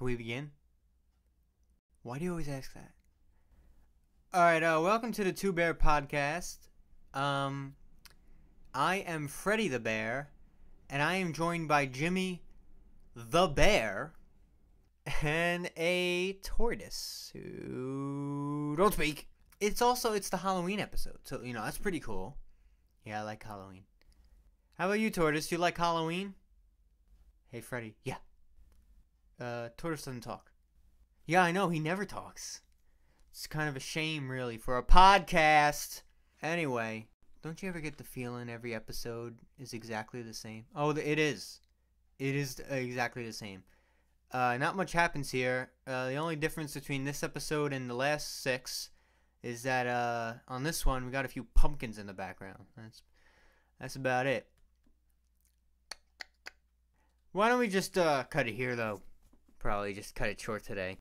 we begin? Why do you always ask that? All right, uh, welcome to the Two Bear Podcast. Um, I am Freddy the Bear, and I am joined by Jimmy the Bear and a tortoise who don't speak. It's also it's the Halloween episode, so you know that's pretty cool. Yeah, I like Halloween. How about you, tortoise? Do you like Halloween? Hey, Freddy. Yeah. Uh, tortoise doesn't talk. Yeah, I know he never talks. It's kind of a shame, really, for a podcast. Anyway, don't you ever get the feeling every episode is exactly the same? Oh, it is. It is exactly the same. Uh, not much happens here. Uh, the only difference between this episode and the last six is that uh, on this one we got a few pumpkins in the background. That's that's about it. Why don't we just uh, cut it here, though? Probably just cut it short today.